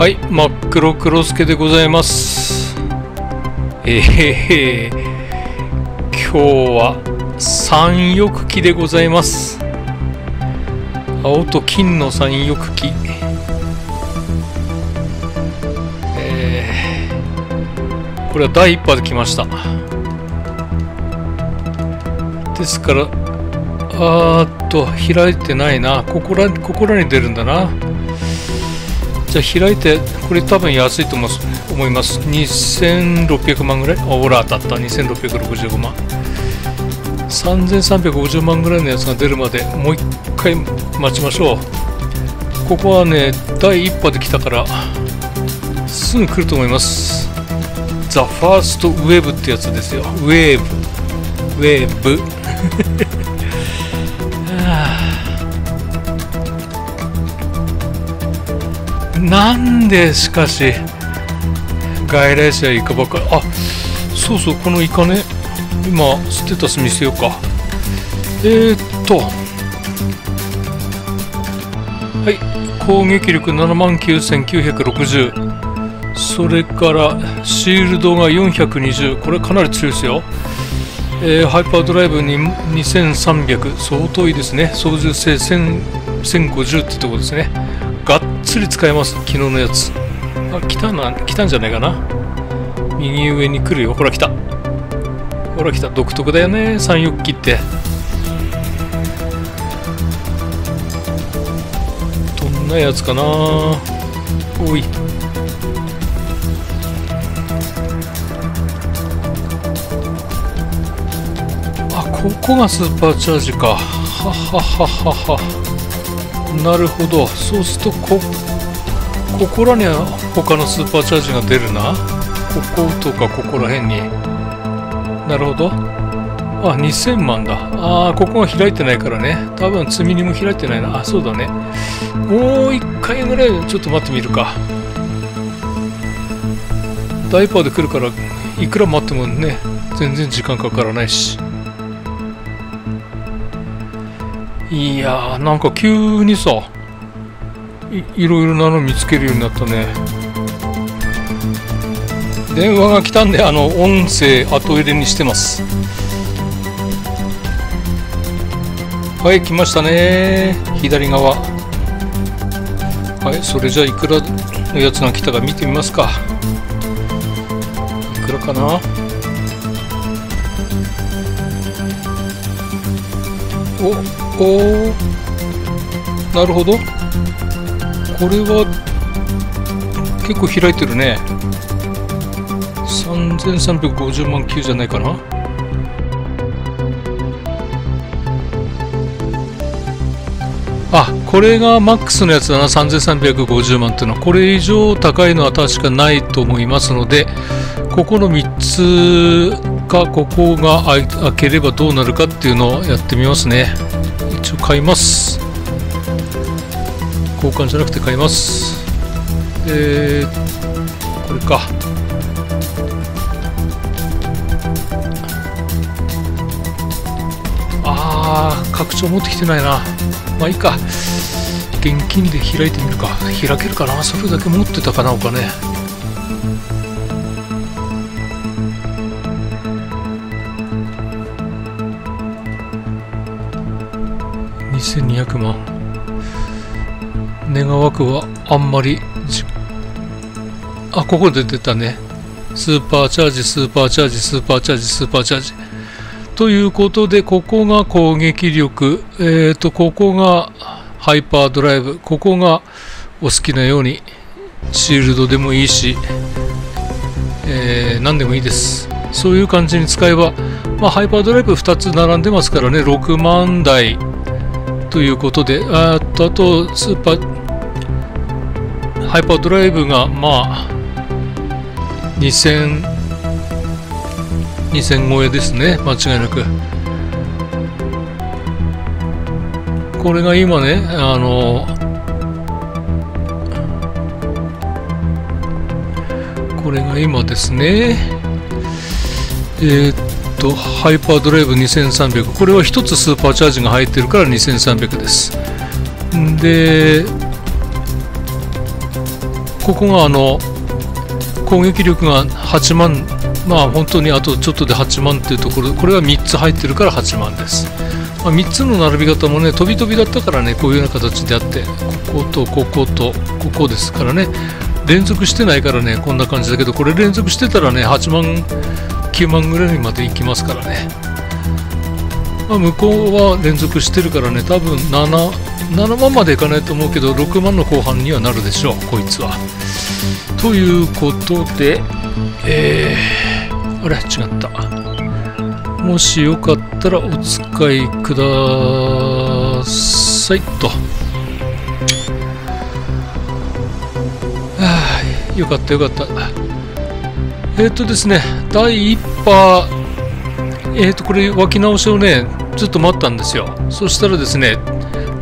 はい、真っ黒黒助でございます。えーへ今日は三翼機でございます。青と金の三翼機。えーこれは第一波で来ました。ですから、あーっと、開いてないな。ここら、ここらに出るんだな。じゃあ開いて、これ多分安いと思います。思います2600万ぐらい？あ、ほら当たった。2665万。3350万ぐらいのやつが出るまでもう一回待ちましょう。ここはね、第一波で来たから、すぐ来ると思います。ザ・ファースト・ウェーブってやつですよ。ウェーブ。ウェーブ。なんでしかし外来者イカばかり。あそうそうこのイカね。今ステータス見せようか。えー、っと。はい。攻撃力7万9960それからシールドが420これかなり強いですよ。えーハイパードライブに2300相当いいですね。操縦性1050ってとこですね。がっつり使えます。昨日のやつ。あ来たな。来たんじゃないかな。右上に来るよ。ほら来た。ほら来た。独特だよね。三翼機って。どんなやつかな。おい。あここがスーパーチャージか。ははははは。なるほど。そうするとこここらには他のスーパーチャージが出るな。こことかここら辺に。なるほど。あ2000万だ。あーここが開いてないからね。多分積み荷も開いてないな。あそうだね。もう一回ぐらいちょっと待ってみるか。ダイパーで来るからいくら待ってもね全然時間かからないし。いやーなんか急にさいろいろなの見つけるようになったね。電話が来たんであの音声後入れにしてます。はい来ましたね。左側。はいそれじゃあいくらのやつが来たか見てみますか。いくらかな。おおーなるほど。これは結構開いてるね。3350万球じゃないかな。あこれがマックスのやつだな。3350万っていうのは。これ以上高いのは確かないと思いますのでここの3つかここが開ければどうなるかっていうのをやってみますね。一応買います。交換じゃなくて買います。えー、これか。あー拡張持ってきてないな。まあいいか。現金で開いてみるか。開けるかな。それだけ持ってたかなお金。2200万。願わくはあんまりあここで出たね。スーパーチャージスーパーチャージスーパーチャージスーパーチャージ。ということでここが攻撃力。えっ、ー、とここがハイパードライブ。ここがお好きなようにシールドでもいいし、えー、何でもいいです。そういう感じに使えば、まあ、ハイパードライブ2つ並んでますからね。6万台。ということで、あとあとスーパー、ハイパードライブがまあ2000、2000超えですね、間違いなく。これが今ね、あの、これが今ですね、えー、っと、ハイパードライブ2300。これは1つスーパーチャージが入ってるから2300です。で、ここがあの攻撃力が8万まあ本当にあとちょっとで8万っていうところこれが3つ入ってるから8万です、まあ、3つの並び方もね飛び飛びだったからねこういうような形であってこことこことここですからね連続してないからねこんな感じだけどこれ連続してたらね8万9万ぐらいまでいきますからね、まあ、向こうは連続してるからね多分7 7万までいかないと思うけど6万の後半にはなるでしょうこいつは。ということでえー、あれ違った。もしよかったらお使いくださいと。はあよかったよかった。えっ、ー、とですね第1波えっ、ー、とこれ湧き直しをねずっと待ったんですよ。そしたらですね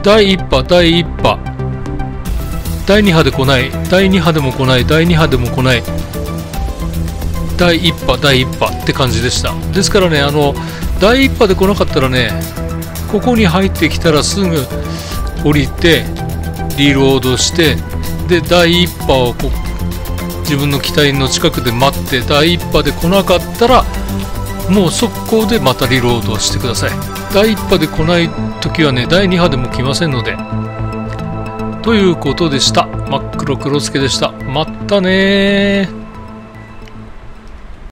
第1波第1波。第2波で来ない。第2波でも来ない。第2波でも来ない。第1波第1波って感じでした。ですからねあの第1波で来なかったらねここに入ってきたらすぐ降りてリロードしてで第1波をこ自分の機体の近くで待って第1波で来なかったらもう速攻でまたリロードしてください。第1波で来ない時はね第2波でも来ませんので。ということでした。真っ黒黒助でした。まったね